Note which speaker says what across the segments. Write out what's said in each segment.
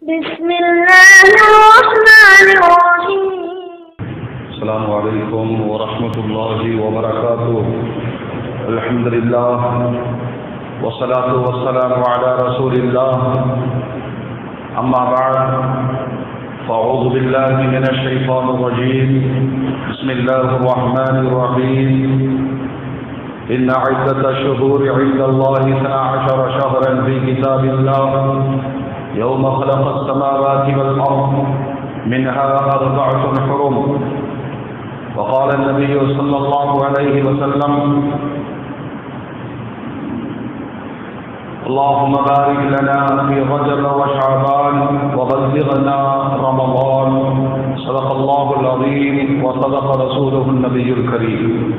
Speaker 1: بسم الله الرحمن الرحيم.
Speaker 2: السلام عليكم ورحمة الله وبركاته. الحمد لله والصلاة والسلام على رسول الله. أما بعد، فأعوذ بالله من الشيطان الرجيم. بسم الله الرحمن الرحيم. إن عدة الشهور عند الله اثنا عشر شهرا في كتاب الله. يوم خلق السماوات والأرض منها أربعة حرم. وقال النبي صلى الله عليه وسلم اللهم بارك لنا في رجب وشعبان وبلغنا رمضان. صدق الله العظيم وصدق رسوله النبي الكريم.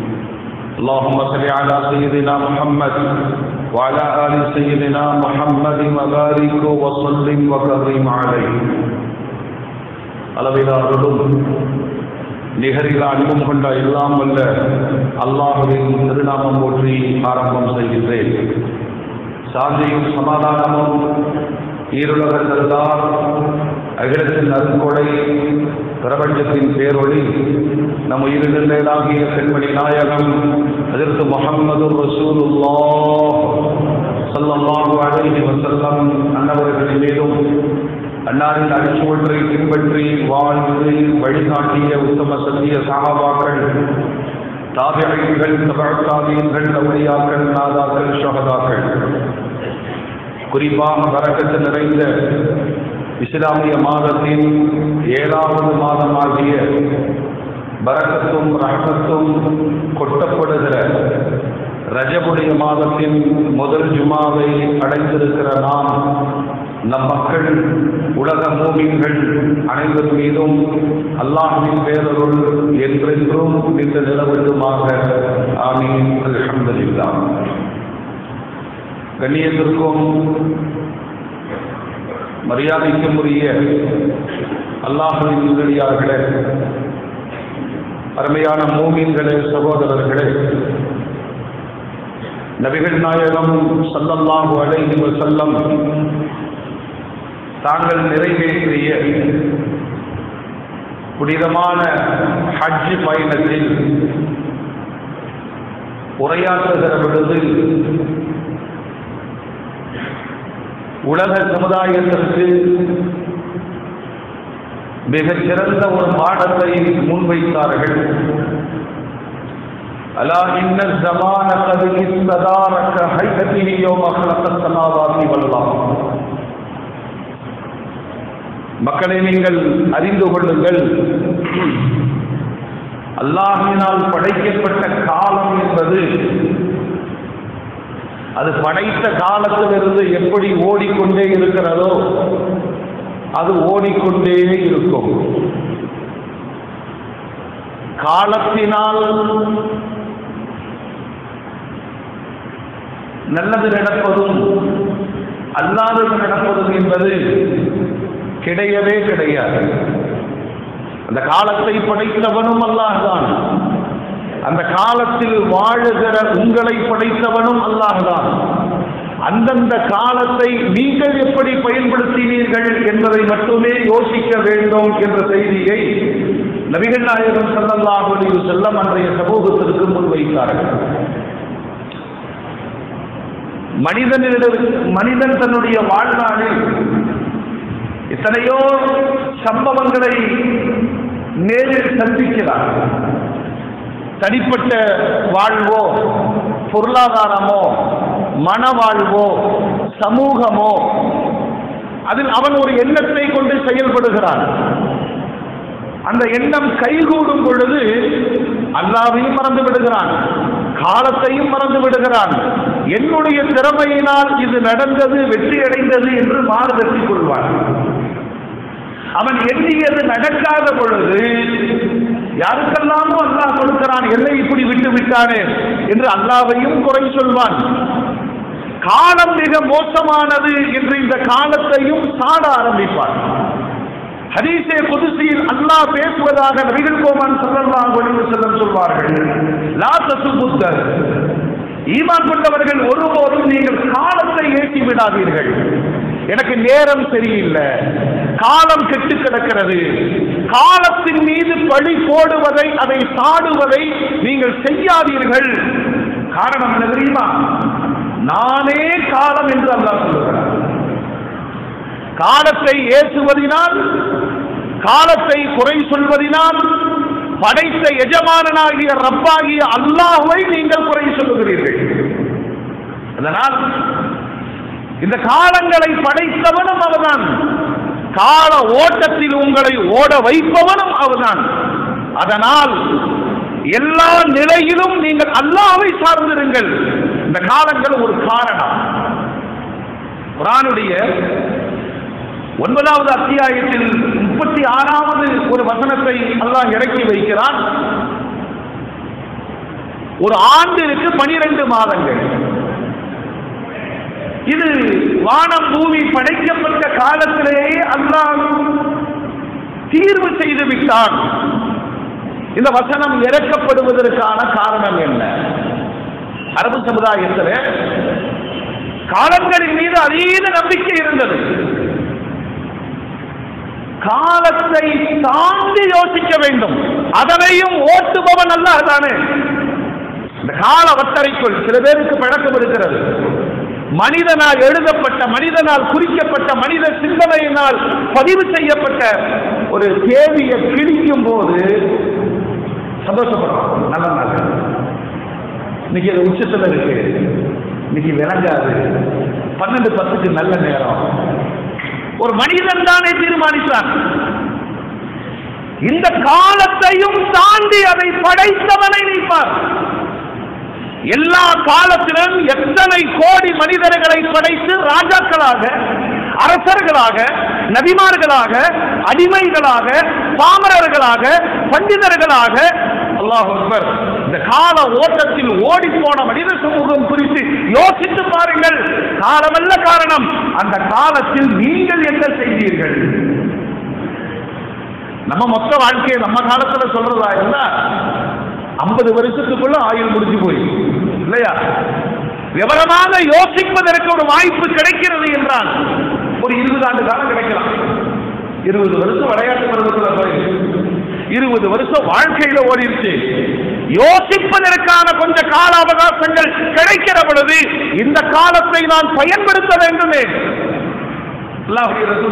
Speaker 2: اللهم صل على سيدنا محمد وعلى آل سيدنا محمد وبارك وسلم وكرم عليه அளவிலா அருளும் நிகரில் அன்பும் கொண்ட எல்லாம் வல்ல அல்லாஹுவின் திருநாமம் போற்றி ஆரம்பம் செய்கின்றேன் சாந்தியும் சமாதானமும் ஈருலக தருதார் அகிலத்தின் அருங்கொடை பிரபஞ்சத்தின் பேரொளி நம் உயிரிழந்தேடாகிய பெண்மணி நாயகம் அதற்கு முகம்மது ரசூலுல்லா சல்லல்லாஹு அலைஹி வசல்லம் அன்னவர்களின் மீதும் அன்னாரின் அடிச்சுவற்றை பின்பற்றி வாழ்ந்து வழிகாட்டிய உத்தம சத்திய சகாபாக்கள் தாபியங்கள் தபாத்தாவியங்கள் அவுளியாக்கள் நாதாக்கள் ஷஹதாக்கள். குறிப்பாக வரக்கத்து நிறைந்த இஸ்லாமிய மாதத்தின் ஏழாவது மாதமாகிய பரக்கத்தும் ரகத்தும் கொட்டப்படுகிற ரஜபுடைய மாதத்தின் முதல் ஜுமாவை அடைந்திருக்கிற நாம் நம் மக்கள் உலக மூமின்கள் அனைவர் மீதும் அல்லாஹின் பேரருள் என்றென்றும் நின்று நிலவட்டுமாக. ஆமீன். அல்ஹம்துலில்லா கண்ணியத்திற்கும் மரியாதைக்கும் உரிய அல்லாஹின் உதவியார்களே அருமையான மூமின்களே சகோதரர்களே நபிகள் நாயகம் சல்லல்லாஹு அலைஹி வஸல்லம் தாங்கள் நிறைவேற்றிய புனிதமான ஹஜ் பயணத்தில் உரையாற்றுகிற பொழுது உலக சமுதாயத்திற்கு மிகச் சிறந்த ஒரு பாடத்தை முன்வைத்தார்கள். அலா இன்ன ஜமான கதுகி சதாரக்க ஹைகத்திஹி யோம خلق السماوات والارض மக்களை நீங்கள் அறிந்து கொள்ளுங்கள் அல்லாஹினால் படைக்கப்பட்ட காலம் என்பது அது படைத்த காலத்திலிருந்து எப்படி ஓடிக்கொண்டே இருக்கிறதோ அது ஓடிக்கொண்டே இருக்கும் காலத்தினால் நல்லது நடப்பதும் அல்லாதது நடப்பதும் என்பது கிடையவே கிடையாது. அந்த காலத்தை படைத்தவனும் அல்லாஹ்தான் அந்த காலத்தில் வாழுகிற உங்களை படைத்தவனும் அல்லாஹ்தான் அந்தந்த காலத்தை நீங்கள் எப்படி பயன்படுத்தினீர்கள் என்பதை மட்டுமே யோசிக்க வேண்டும் என்ற செய்தியை நபிகள் நாயகம் சல்லல்லாஹு செல்லம் அன்றைய சமூகத்திற்கு முன்வைத்தார்கள். மனிதனிடம் மனிதன் தன்னுடைய வாழ்நாளில் எத்தனையோ சம்பவங்களை நேரில் சந்திக்கிறார். தனிப்பட்ட வாழ்வோ பொருளாதாரமோ மன வாழ்வோ சமூகமோ அதில் அவன் ஒரு எண்ணத்தை கொண்டு செயல்படுகிறான். அந்த எண்ணம் கைகூடும் பொழுது அல்லாவையும் மறந்து விடுகிறான். காலத்தையும் மறந்து விடுகிறான். என்னுடைய திறமையினால் இது நடந்தது வெற்றி அடைந்தது என்று மாறுதட்டிக் கொள்வான். அவன் எண்ணியது நடக்காத பொழுது யாருக்கெல்லாமோ அல்லாஹ் கொடுக்கிறான் என்னை இப்படி விட்டு விட்டானே என்று அல்லாவையும் குறை சொல்வான். காலம் மிக மோசமானது என்று இந்த காலத்தையும் சாட ஆரம்பிப்பான். ஹரிசே புதுசியில் அல்லாஹ் பேசுவதாக நபிகள் கோமான் ஸல்லல்லாஹு அலைஹி செல்லம் சொல்வார்கள். லா தசுபுத்தர் ஈமான் கொண்டவர்கள் ஒருபோதும் நீங்கள் காலத்தை ஏற்றி விடாதீர்கள். எனக்கு நேரம் சரியில்லை.
Speaker 3: காலம் கெட்டு கிடக்கிறது. காலத்தின் மீது பழி போடுவதை அதை சாடுவதை நீங்கள் செய்யாதீர்கள். காரணம் என்ன தெரியுமா? நானே காலம் என்று அல்லாஹ் சொல்லுகிறார் காலத்தை ஏற்றுவதினால் காலத்தை குறை சொல்வதினால் படைத்த எஜமானனாகிய ரப்பாகிய அல்லாஹுவை நீங்கள் குறை சொல்லுகிறீர்கள். அதனால் இந்த காலங்களை படைத்தவனும் அவதான் கால ஓட்டத்தில் உங்களை ஓட வைப்பவனும் அவதான் அதனால் எல்லா நிலையிலும் நீங்கள் அல்லாவை சார்ந்திருங்கள். இந்த காலங்கள் ஒரு காரணம். குரானுடைய ஒன்பதாவது அத்தியாயத்தில் முப்பத்தி ஆறாவது ஒரு வசனத்தை அல்லாஹ் இறக்கி வைக்கிறான். ஒரு ஆண்டிற்கு பனிரெண்டு மாதங்கள். இது வானம் பூமி படைக்கப்பட்ட காலத்திலேயே அல்லாஹ் தீர்வு செய்து விட்டான். இந்த வசனம் இறக்கப்படுவதற்கான காரணம் என்ன? அரபு சமுதாயத்தில் காலங்களின் மீது அதீத நம்பிக்கை இருந்தது. காலத்தை தாண்டி யோசிக்க வேண்டும். அதனையும் ஓட்டுபவன் அல்ல தானே. இந்த கால வட்டறைக்குள் சில பேருக்கு பழக்கம் இருக்கிறது. மனிதனால் எழுதப்பட்ட மனிதனால் குறிக்கப்பட்ட மனித சிந்தனையினால் பதிவு செய்யப்பட்ட ஒரு தேவியை கிழிக்கும் போது சந்தோஷப்படுறோம் நல்ல நாள். இன்னைக்கு அது உச்சத்தில் இருக்கு. இன்னைக்கு விளங்காது. பன்னெண்டு பத்துக்கு நல்ல நேரம். ஒரு மனிதன் தானே தீர்மானித்தான் இந்த காலத்தையும் தாண்டி அதை படைத்தவனை நினைப்பார் எல்லா காலத்திலும் எத்தனை கோடி மனிதர்களை படைத்து ராஜாக்களாக அரசர்களாக நபிமார்களாக அடிமைகளாக பாமரர்களாக பண்டிதர்களாக அல்லாஹ் இந்த கால ஓட்டத்தில் ஓடி போன மனித சமூகம் குறித்து யோசித்து பாருங்கள். காலமல்ல காரணம். அந்த காலத்தில் நீங்கள் என்ன செய்தீர்கள்? நம்ம மொத்த வாழ்க்கையை நம்ம காலத்துல சொல்றதா இருந்தா ஐம்பது வருஷத்துக்குள்ள ஆயுள் முடிஞ்சு போய் இல்லையா? விவரமாக யோசிப்பதற்கு ஒரு வாய்ப்பு கிடைக்கிறது என்றால் ஒரு இருபது ஆண்டு காலம் கிடைக்கலாம். இருபது வருஷம் விளையாட்டு பருவத்தில் போய் இருபது வருஷம் வாழ்க்கையில ஓடிருச்சு. யோசிப்பதற்கான கொஞ்ச கால அவகாசங்கள் கிடைக்கிற பொழுது இந்த காலத்தை நான் பயன்படுத்த வேண்டுமே.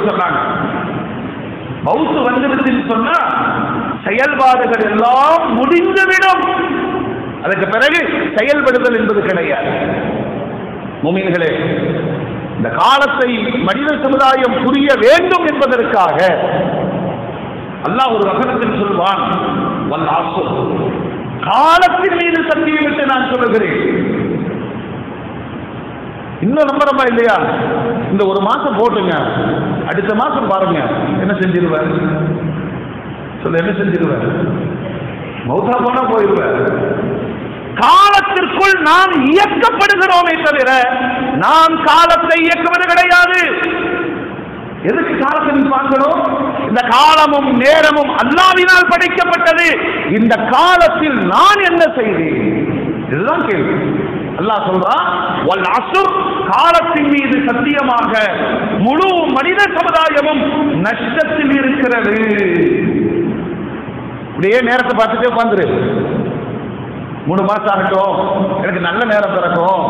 Speaker 3: சொன்னாங்க. பௌத்து வந்துடுச்சுன்னு சொன்னா செயல்பாடுகள் எல்லாம் முடிந்துவிடும். அதுக்கு பிறகு செயல்படுதல் என்பது கிடையாது. முமீன்களே இந்த காலத்தை மனித சமுதாயம் புரிய வேண்டும் என்பதற்காக அல்லாஹ் ஒரு வசனத்தில் சொல்வான் வல் ஆசோ காலத்தின் மீது சத்தியமிட்டு நான் சொல்லுகிறேன். இன்னும் நம்பரமா இல்லையா? இந்த ஒரு மாசம் போட்டுங்க. அடுத்த மாசம் பாருங்க. என்ன செஞ்சிருவார்? சொல்ல என்ன செஞ்சிருவார்? மௌத்தா போனா போயிடுவார் காலத்திற்குள் நாம் இயக்கப்படுகிறோமே தவிர நாம் காலத்தை இயக்குவது கிடையாது. எதுக்கு காலத்தை நீ பார்க்கணும் இந்த காலமும் நேரமும் அல்லாவினால் படைக்கப்பட்டது. இந்த காலத்தில் நான் என்ன செய்தேன்? இதுதான் கேள்வி. அல்லாஹ் சொல்றான் வல் அசுர் காலத்தின் மீது சத்தியமாக முழு மனித சமுதாயமும் நஷ்டத்தில் இருக்கிறது. இப்படியே நேரத்தை பார்த்துட்டே உட்காந்துரு மூணு மாசம் ஆகட்டும் எனக்கு நல்ல நேரம் பிறக்கும்.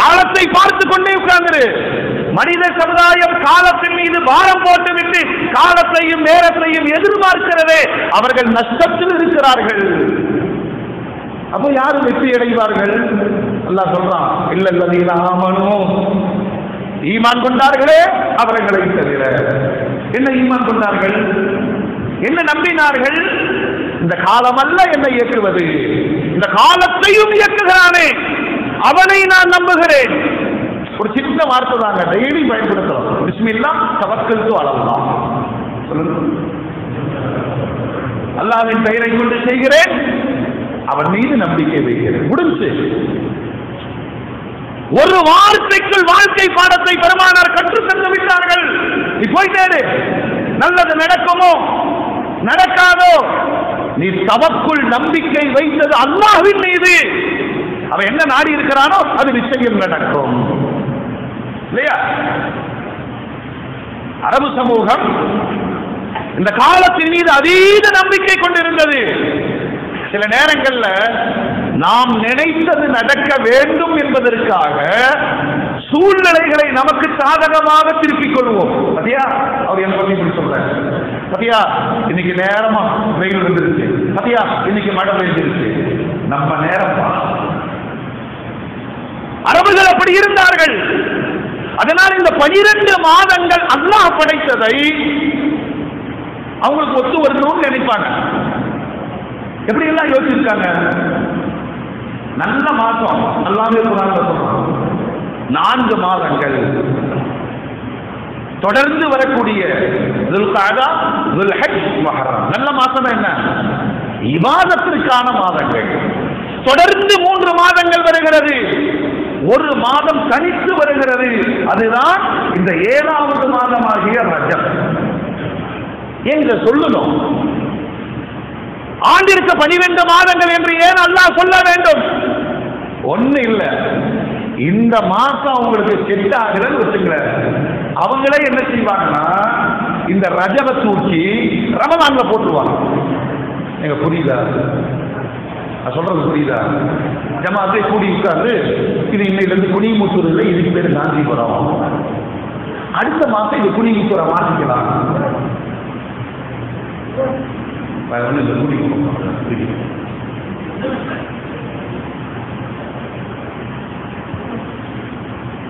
Speaker 3: காலத்தை பார்த்து கொண்டே உட்கார்ந்து. மனித சமுதாயம் காலத்தின் மீது பாரம் போட்டுவிட்டு காலத்தையும் நேரத்தையும் எதிர்பார்க்கிறதே அவர்கள் நஷ்டத்தில் இருக்கிறார்கள். அப்ப யாரு வெற்றி அடைவார்கள்? அல்லாஹ் சொல்றான் இல்ல இல்லதீன ஆமனும் ஈமான் கொண்டார்களே அவர்களை தவிர. என்ன ஈமான் கொண்டார்கள்? என்ன நம்பினார்கள்? இந்த காலம் அல்ல என்னை இயக்குவது. இந்த காலத்தையும் இயக்குகிறானே. அவனை நான் நம்புகிறேன். ஒரு சின்ன வார்த்தை தாங்க. டெய்லி பயன்படுத்தலாம். பிஸ்மில்லா தவக்கலுக்கு வளரலாம் சொல்லுங்க. அல்லாவின் பெயரை கொண்டு செய்கிறேன். அவன் மீது நம்பிக்கை வைக்கிறேன். முடிஞ்சு. ஒரு வார்த்தைக்குள் வாழ்க்கை பாடத்தை பெருமானார் கற்று தந்து விட்டார்கள். நீ போயிட்டே நல்லது நடக்குமோ? நடக்காதோ? நீ தவக்குள் நம்பிக்கை வைத்தது அல்லாஹ்வின் மீது. அவன் என்ன நாடி இருக்கிறானோ அது நிச்சயம் நடக்கும். இல்லையா? அரபு சமூகம் இந்த காலத்தின் மீது அதீத நம்பிக்கை கொண்டிருந்தது. சில நேரங்கள்ல நாம் நினைத்தது நடக்க வேண்டும் என்பதற்காக சூழ்நிலைகளை நமக்கு சாதகமாக திருப்பிக் கொள்வோம். பத்தியா? அவர் என் பத்தி இப்படி சொல்ற பத்தியா? இன்னைக்கு நேரமா வெயில் வந்துருச்சு. பத்தியா? இன்னைக்கு மழை பெய்ஞ்சிருச்சு நம்ம நேரம் அரபுகள் அப்படி இருந்தார்கள். அதனால் இந்த பனிரெண்டு மாதங்கள் அல்லாஹ் படைத்ததை அவங்களுக்கு ஒத்து வரணும்னு நினைப்பாங்க. எப்படி எல்லாம் யோசிச்சிருக்காங்க? நல்ல மாசம் நல்லாவே நான்கு மாதங்கள். தொடர்ந்து வரக்கூடிய நல்ல மாசம் என்ன? இவாதத்திற்கான மாதங்கள். தொடர்ந்து மூன்று மாதங்கள் வருகிறது. ஒரு மாதம் தனித்து வருகிறது. அதுதான் இந்த ஏழாவது மாதமாகிய ரஜம். என்று சொல்லணும்? ஆண்டிற்கு பனிரெண்டு மாதங்கள் என்று ஏன் அல்லாஹ் சொல்ல வேண்டும்? ஒண்ணு இல்ல. இந்த மாசம் அவங்களுக்கு செட் ஆகிறது வச்சுங்களேன் அவங்களே என்ன செய்வாங்கன்னா இந்த ரஜப தூக்கி ரமதான்ல போட்டுருவாங்க. எங்க புரியுதா? சொல்றது புரியுதா? ஜமாத்தை கூடி உட்கார்ந்து இது இன்னையிலிருந்து குனி இல்லை இதுக்கு பேரு காஞ்சிபுரம் அடுத்த மாசம் இது குனி மூத்தூரை மாற்றிக்கலாம்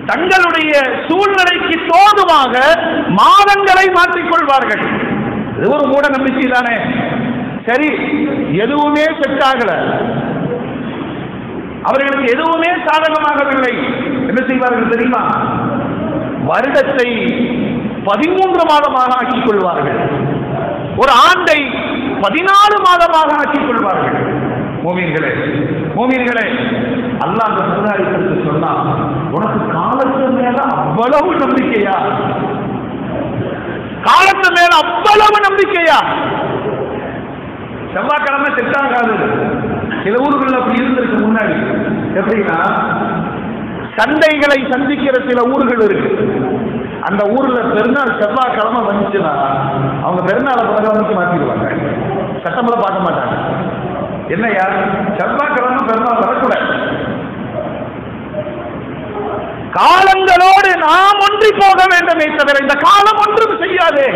Speaker 3: தங்களுடைய சூழ்நிலைக்கு தோதுவாக மாதங்களை மாற்றிக்கொள்வார்கள். இது ஒரு மூட நம்பிக்கை தானே சரி எதுவுமே செட் அவர்களுக்கு எதுவுமே சாதகமாகவில்லை. என்ன செய்வார்கள் தெரியுமா? வருடத்தை பதிமூன்று மாதமாக ஆக்கிக் கொள்வார்கள். ஒரு ஆண்டை பதினாலு மாதமாக ஆக்கிக் கொள்வார்கள். மோமீன்களே மோமீன்களே அல்லாஹ் அந்த சமுதாயத்திற்கு சொன்னா உனக்கு காலத்து மேல அவ்வளவு நம்பிக்கையா? காலத்து மேல அவ்வளவு நம்பிக்கையா? செவ்வாய்க்கிழமை காது சில ஊர்களில் அப்படி இருந்திருக்கு முன்னாடி. எப்படின்னா சண்டைகளை சந்திக்கிற சில ஊர்கள் இருக்கு. அந்த ஊர்ல பெருநாள் செவ்வாய்க்கிழமை வந்துச்சுன்னா அவங்க பெருநாளை புதன்கிழமைக்கு மாற்றிடுவாங்க சட்டமுறை பார்க்க மாட்டாங்க. என்னையா செவ்வாய்க்கிழமை பெருநாள் வரக்கூடாது காலங்களோடு நாம் ஒன்றி போக வேண்டுமே தவிர இந்த காலம் ஒன்றும் செய்யாதே.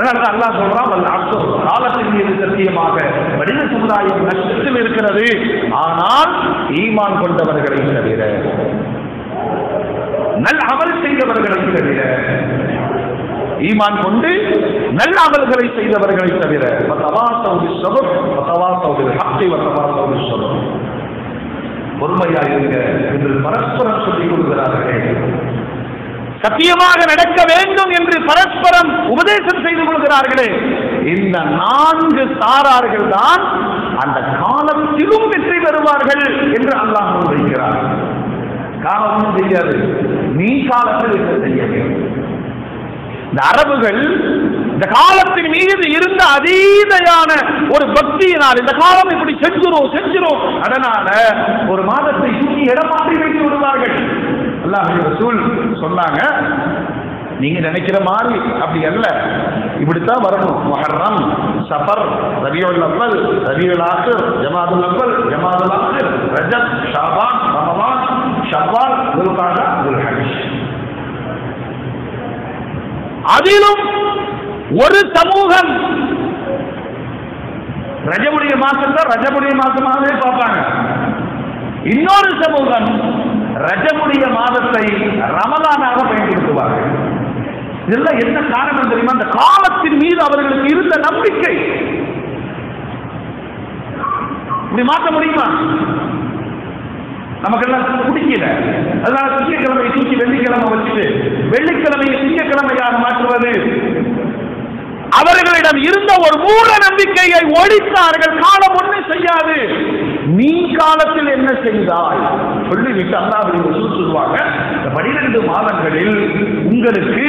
Speaker 3: அதனால அல்லாஹ் சொல்றான் வல்ல அப்சோஸ் காலத்தின் மீது சத்தியமாக மனித சமுதாயம் நஷ்டத்தில் இருக்கிறது. ஆனால் ஈமான் கொண்டவர்களை தவிர நல் அமல் செய்தவர்களை தவிர ஈமான் கொண்டு நல்ல அமல்களை செய்தவர்களை தவிர பொறுமையா இருங்க என்று பரஸ்பரம் சொல்லிக் கொள்கிறார்கள் சத்தியமாக நடக்க வேண்டும் என்று பரஸ்பரம் உபதேசம் செய்து கொள்கிறார்களே. இந்த நான்கு சாரார்கள் தான் அந்த காலத்திலும் வெற்றி பெறுவார்கள் என்று அல்லாஹ் வைக்கிறார் காலமும் செய்யாது. நீ காலத்தில் என்ன செய்ய வேண்டும்? இந்த அரபுகள் இந்த காலத்தின் மீது இருந்த அதீதையான ஒரு பக்தியினால் இந்த காலம் இப்படி செஞ்சிரும் செஞ்சிரும் அதனால ஒரு மாதத்தை சுற்றி இடமாற்றி வைத்து விடுவார்கள். அல்லாஹுடைய ரசூல் சொன்னாங்க நீங்க நினைக்கிற மாதிரி அப்படி அல்ல. இப்படித்தான் வரணும். மொஹர்ரம் சபர் ரபியுல் அவ்வல் ரபியுல் ஆசிர் ஜமாதுல் அவ்வல் ஜமாதுல் ஆசிர் ரஜத் ஷாபான் ரமவான் ஷவ்வால் துல்காடா துல்ஹஜ் அதிலும் ஒரு சமூகம் ரஜமுடைய மாசத்தை ரஜமுடைய மாசமாகவே பார்ப்பாங்க. இன்னொரு சமூகம் ரஜமுடைய மாதத்தை ரமலானாக பயன்படுத்துவார்கள். இதெல்லாம் என்ன காரணம் தெரியுமா? அந்த காலத்தின் மீது அவர்களுக்கு இருந்த நம்பிக்கை. இப்படி மாற்ற முடியுமா? நமக்கு எல்லாம் பிடிக்கல. அதனால திங்கக்கிழமை தூக்கி வெள்ளிக்கிழமை வச்சுட்டு வெள்ளிக்கிழமையை திங்கக்கிழமையாக மாற்றுவது. அவர்களிடம் இருந்த ஒரு மூட நம்பிக்கையை ஒழித்தார்கள். காலம் ஒன்றும் செய்யாது. நீ காலத்தில் என்ன செய்தாய்? சொல்லிவிட்டு அல்லாஹ் சொல்லுவாங்க இந்த பனிரெண்டு மாதங்களில் உங்களுக்கு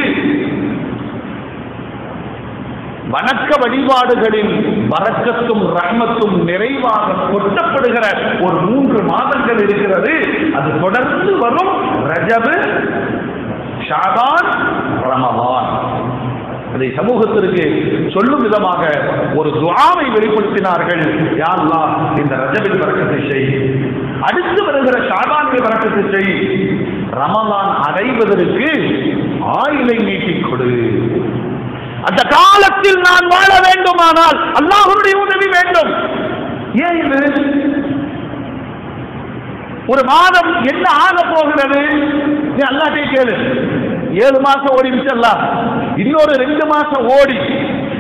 Speaker 3: வணக்க வழிபாடுகளின் வரக்கத்தும் ரஹ்மத்தும் நிறைவாக கொட்டப்படுகிற ஒரு மூன்று மாதங்கள் இருக்கிறது. அது தொடர்ந்து வரும் ரஜபு ஷாபான் ரமவான் அதை சமூகத்திற்கு சொல்லும் விதமாக ஒரு துவாவை வெளிப்படுத்தினார்கள். யா அல்லாஹ் இந்த ரஜபில் வரக்கத்தை செய். அடுத்து வருகிற ஷாபானில் வரக்கத்தை செய். ரமலான் அடைவதற்கு ஆயுளை நீட்டிக் கொடு. அந்த காலத்தில் நான் வாழ வேண்டுமானால் அல்லாஹருடைய உதவி வேண்டும். ஏன் இது? ஒரு மாதம் என்ன ஆக போகிறது? நீ அல்லாட்டே கேளு. ஏழு மாசம் ஓடி விட்டலாம் இன்னொரு ரெண்டு மாசம் ஓடி.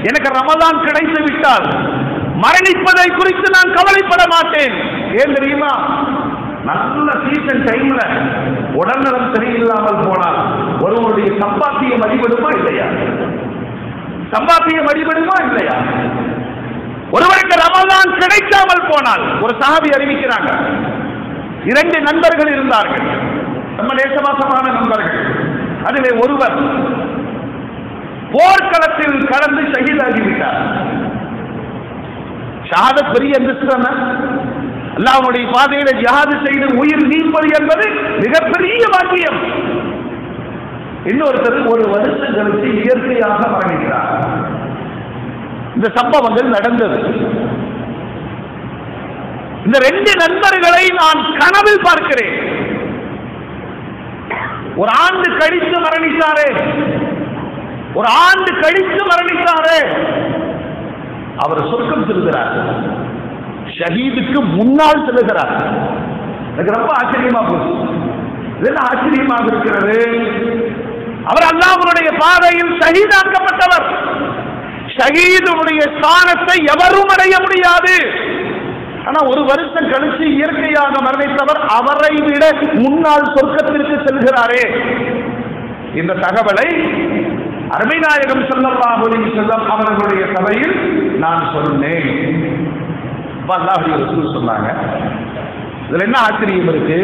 Speaker 3: எனக்கு ரமதான் கிடைத்து விட்டால் மரணிப்பதை குறித்து நான் கவலைப்பட மாட்டேன். ஏன் தெரியுமா? நல்ல சீசன் டைம்ல உடல்நலம் சரியில்லாமல் போனால் ஒருவருடைய சம்பாத்தியம் அடிபடுமா இல்லையா? சம்பாத்தியம் அடிபடுமா இல்லையா? ஒருவருக்கு ரமதான் கிடைக்காமல் போனால் ஒரு சாவி அறிவிக்கிறாங்க. இரண்டு நண்பர்கள் இருந்தார்கள். நம்ம நேசவாசமான நண்பர்கள். அதிலே ஒருவர் போர்க்களத்தில் கலந்து ஷகிதாகிவிட்டார் ஷஹாதத் பெரிய அந்தஸ்து தானே? அல்லாஹ்வுடைய பாதையில ஜிஹாது செய்து உயிர் நீப்பது என்பது மிகப்பெரிய பாக்கியம். இன்னொருத்தர் ஒரு வருஷம் கழித்து இயற்கையாக மரணிக்கிறார் இந்த சம்பவங்கள் நடந்தது. இந்த ரெண்டு நண்பர்களை நான் கனவில் பார்க்கிறேன். ஒரு ஆண்டு கழித்து மரணித்தாரே ஒரு ஆண்டு கழித்து மரணித்தாரே அவர் சொர்க்கம் செல்கிறார். ஷஹீதுக்கு முன்னால் செல்கிறார். எனக்கு ரொம்ப ஆச்சரியமா போச்சு. என்ன ஆச்சரியமாக இருக்கிறது? அவர் அல்லாஹ்வுடைய பாதையில் ஷஹீதாக்கப்பட்டவர். ஷஹீதுடைய ஸ்தானத்தை எவரும் அடைய முடியாது. ஆனா ஒரு வருஷம் கழிச்சு இயற்கையாக மரணித்தவர் அவரை விட முன்னால் சொர்க்கத்திற்கு செல்கிறாரே. இந்த தகவலை அருமைநாயகம் ஸல்லல்லாஹு அலைஹி வஸல்லம் அவர்களுடைய சபையில் நான் சொன்னேன். சொன்னாங்க. இதுல என்ன ஆச்சரியம் இருக்கு?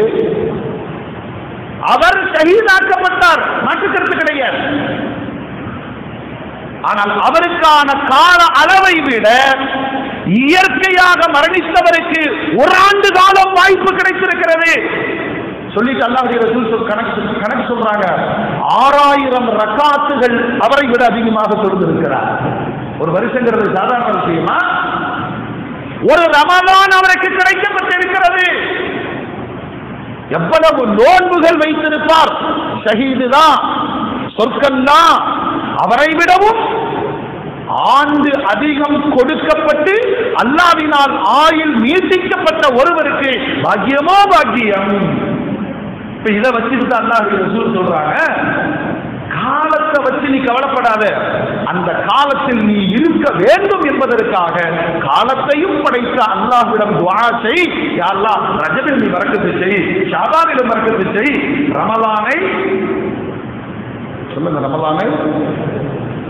Speaker 3: அவர் ஷஹீதாக்கப்பட்டார். மாற்றுக்கருத்து கிடையாது. ஆனால் அவருக்கான கால அளவை விட இயற்கையாக மரணித்தவருக்கு ஒரு ஆண்டு காலம் வாய்ப்பு கிடைத்திருக்கிறது. சொல்லிட்டு அல்லாஹ்வுடைய ரசூல் சொல் கணக்கு கணக்கு சொல்றாங்க. ஆறாயிரம் ரக்காத்துகள் அவரை விட அதிகமாக தொழுந்திருக்கிறார் ஒரு வருஷங்கிறது சாதாரண விஷயமா? ஒரு ரமதான் அவருக்கு கிடைக்கப்பட்டிருக்கிறது. எவ்வளவு நோன்புகள் வைத்திருப்பார். ஷஹீது தான் சொர்க்கம் தான் அவரை விடவும் ஆண்டு அதிகம் கொடுக்கப்பட்டு அல்லாவினால் ஆயில் நீட்டிக்கப்பட்ட ஒருவருக்கு பாக்கியமோ பாக்கியம். இப்ப இதை வச்சுட்டு அல்லாஹ் ரசூல் சொல்றாங்க. காலத்தை வச்சு நீ கவலைப்படாத. அந்த காலத்தில் நீ இருக்க வேண்டும் என்பதற்காக காலத்தையும் படைத்த அல்லாஹ்விடம் துஆ செய். யா ரஜபில் நீ வரக்கத்து செய். ஷாபானிலும் மறக்கத்து செய். ரமலானை சொல்லுங்க ரமலானை?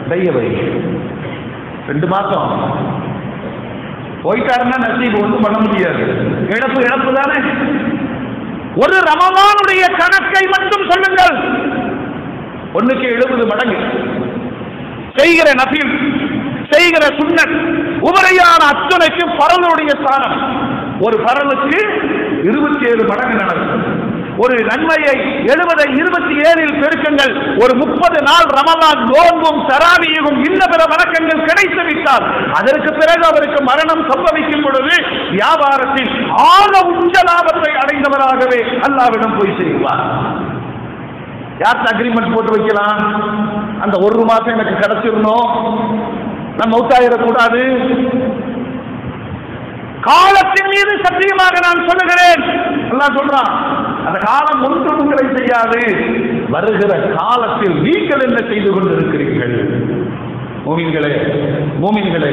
Speaker 3: செய்ய வை ரெண்டு மாசம். போயிட்டாருன்னா நசீப் ஒன்றும் பண்ண முடியாது. இழப்பு இழப்பு தானே? ஒரு ரமலானுடைய கணக்கை மட்டும் சொல்லுங்கள். ஒண்ணுக்கு எழுபது மடங்கு. செய்கிற நசீப் செய்கிற சுண்ணத் உபரையான அத்தனைக்கு பரலுடைய ஸ்தானம். ஒரு பரலுக்கு இருபத்தி ஏழு மடங்கு நடக்கும். ஒரு நன்மையை எழுபதை இருபத்தி ஏழில் பெருக்கங்கள். ஒரு முப்பது நாள் ரமலான் நோன்பும் தராவியும் இன்ன பிற வணக்கங்கள் கிடைத்து விட்டால் அதற்கு பிறகு அவருக்கு மரணம் சம்பவிக்கும் பொழுது வியாபாரத்தில் ஆக உச்ச லாபத்தை அடைந்தவராகவே அல்லாவிடம் போய் செய்வார் யார்கிட்ட அக்ரிமெண்ட் போட்டு வைக்கலாம்? அந்த ஒரு மாசம் எனக்கு கிடைச்சிடணும் நான் மௌத்தாயிடக்கூடாது. காலத்தின் மீது சத்தியமாக நான் சொல்லுகிறேன். எல்லாம் சொல்றான் அந்த காலம் ஒன்று உங்களை செய்யாது. வருகிற காலத்தில் நீங்கள் என்ன செய்து கொண்டிருக்கிறீர்கள்? மூமின்களே மூமின்களே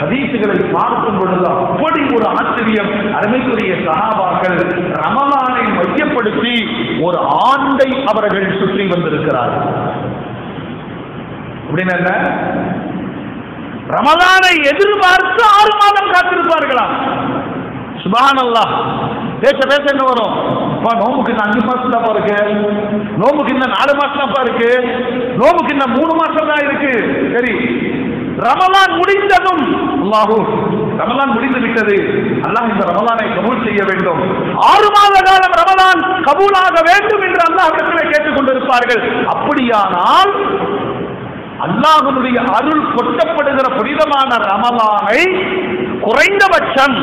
Speaker 3: ஹதீசுகளை பார்க்கும் பொழுது அப்படி ஒரு ஆச்சரியம். அருமைக்குரிய சகாபாக்கள் ரமலானை மையப்படுத்தி ஒரு ஆண்டை அவர்கள் சுற்றி வந்திருக்கிறார்கள். அப்படின்னு என்ன? ரமலானை எதிர்பார்த்து ஆறு மாதம் காத்திருப்பார்களாம். சுபான் அல்லாஹ் பேச பேச என்ன வரும்? அப்பா, நோம்புக்கு இன்னும் அஞ்சு மாசம் தான்ப்பா இருக்கு நோம்புக்கு இன்னும் நாலு மாசம் தான்ப்பா இருக்கு நோம்புக்கு இன்னும் மூணு மாசம் தான் இருக்கு. சரி ரமலான் முடிந்ததும் அல்லாஹு ரமலான் முடிந்து விட்டது. அல்லாஹ் இந்த ரமலானை கபூல் செய்ய வேண்டும். ஆறு மாத காலம் ரமலான் கபூலாக வேண்டும் என்று அல்லாஹ் கேட்டுக் கொண்டிருப்பார்கள் அப்படியானால் அல்லாஹனுடைய அருள் கொட்டப்படுகிற புனிதமான ரமலானை குறைந்தபட்சம்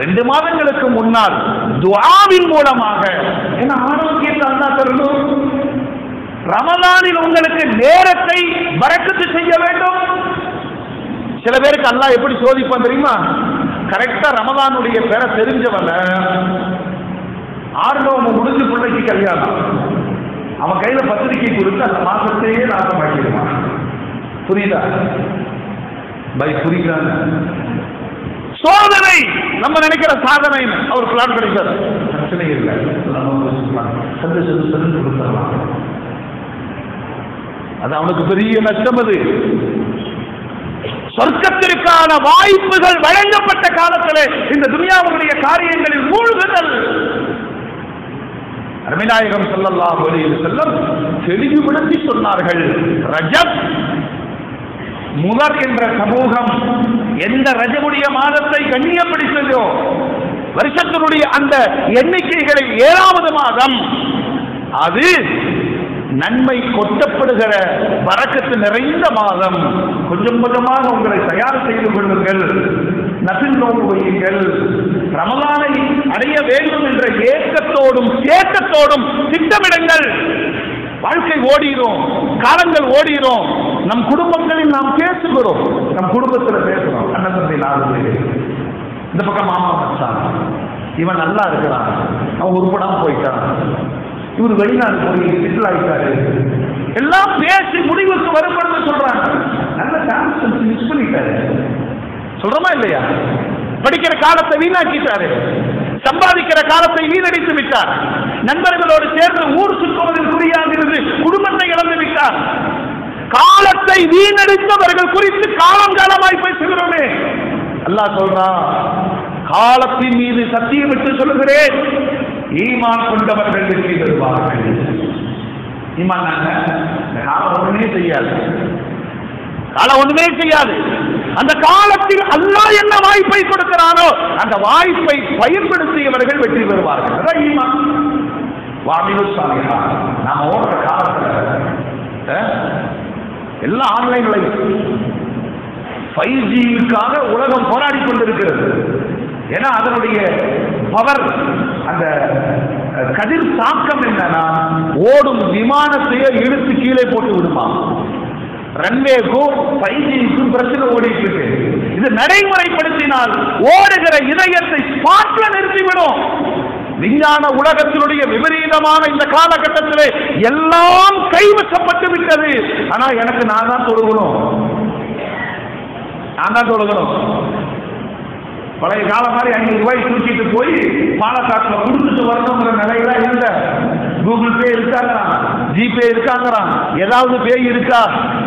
Speaker 3: ரெண்டு மாதங்களுக்கு முன்னால் துஆவின் மூலமாக. என்ன ஆரோக்கியத்தை அல்லா தரணும் ரமதானில் உங்களுக்கு நேரத்தை வரக்கத்து செய்ய வேண்டும். சில பேருக்கு அல்லா எப்படி சோதிப்பான் தெரியுமா? கரெக்டா ரமதானுடைய பேரை தெரிஞ்சவன. ஆர்வம் முடிஞ்சு பிள்ளைக்கு கல்யாணம். அவன் கையில பத்திரிக்கை கொடுத்து அந்த மாசத்தையே நாசமாக்கிடுவான். புரியுதா? பை புரியுதா சோதனை. நம்ம நினைக்கிற சாதனை அவர் பிளான் கிடைக்காது பிரச்சனை இல்லை. சந்து சந்து சந்து கொடுத்துடலாம். அது அவனுக்கு பெரிய நஷ்டம் அது. சொர்க்கத்திற்கான வாய்ப்புகள் வழங்கப்பட்ட காலத்திலே இந்த துனியாவுடைய காரியங்களில் மூழ்குதல். அருமைநாயகம் ஸல்லல்லாஹு அலைஹி வஸல்லம் தெளிவுபடுத்தி சொன்னார்கள். ரஜப் முதற் என்ற சமூகம் எந்த ரஜமுடைய மாதத்தை கண்ணியப்படுத்ததோ வருஷத்தினுடைய அந்த எண்ணிக்கைகளில் ஏழாவது மாதம் அது நன்மை கொட்டப்படுகிற வரக்கத்து நிறைந்த மாதம். கொஞ்சம் கொஞ்சமாக உங்களை தயார் செய்து கொள்ளுங்கள். நபில் நோக்கு வையுங்கள். ரமதானை அடைய வேண்டும் என்ற ஏக்கத்தோடும் சேட்டத்தோடும் திட்டமிடுங்கள். வாழ்க்கை ஓடிரும் காலங்கள் ஓடிரும். நம் குடும்பங்களில் நாம் பேசுகிறோம். நம் குடும்பத்தில் பேசுறோம். அண்ணன் தம்பி நாலு பேர் இந்த பக்கம் மாமா மச்சான் இவன் நல்லா இருக்கிறான். அவன் உருப்படாம போயிட்டான். இவர் வெளிநாடு போய் செட்டில் ஆயிட்டாரு. எல்லாம் பேசி முடிவுக்கு வரும்படுத்து சொல்றாங்க. நல்ல சான்ஸ் மிஸ் பண்ணிட்டாரு. சொல்றோமா இல்லையா? படிக்கிற காலத்தை வீணாக்கிட்டாரு. சம்பாதிக்கிற காலத்தை வீணடித்து விட்டார். நண்பர்களோடு சேர்ந்து ஊர் சுற்றுவதில் குறியாகிறது. குடும்பத்தை இழந்து விட்டார். காலத்தை வீணடித்தவர்கள் குறித்து காலம் காலமாய் பேசுகிறோமே. அல்லாஹ் சொல்றான் காலத்தின் மீது சத்தியம் விட்டு சொல்லுகிறேன். ஈமான் கொண்டவர்கள் வெற்றி பெறுவார்கள். ஈமான் காலம் ஒண்ணுமே செய்யாது. காலம் ஒண்ணுமே செய்யாது. அந்த காலத்தில் அல்லாஹ் என்ன வாய்ப்பை கொடுக்கிறானோ அந்த வாய்ப்பை பயன்படுத்தியவர்கள் வெற்றி பெறுவார்கள். ஈமான். வாமினு சாமியா நாம ஓடுற காலத்தில் எல்லாம் ஆன்லைன் லைஃப் ஃபைவ் ஜிக்காக உலகம் போராடி கொண்டிருக்கிறது. ஏன்னா அதனுடைய பவர் அந்த கதிர் தாக்கம் என்னன்னா ஓடும் விமானத்தையே இழுத்து கீழே போட்டு விடுமா? ரன்வேக்கும் ஃபைவ் ஜிக்கும் பிரச்சனை ஓடிட்டு இருக்கு. இது நடைமுறைப்படுத்தினால் ஓடுகிற இதயத்தை ஸ்பாட்ல நிறுத்திவிடும். விஞ்ஞான உலகத்தினுடைய விபரீதமான இந்த காலகட்டத்திலே எல்லாம் கைவசப்பட்டு விட்டது. ஆனா எனக்கு நான் தான் தொழுகணும். நான் தான் தொழுகணும். பழைய கால மாதிரி ஐநூறு ரூபாய் தூக்கிட்டு போய் பாலக்காட்டில் கொடுத்துட்டு வரணுங்கிற நிலையில இல்ல. கூகுள் பே இருக்காங்கிறான் ஜிபே இருக்காங்கிறான் ஏதாவது பே இருக்கா?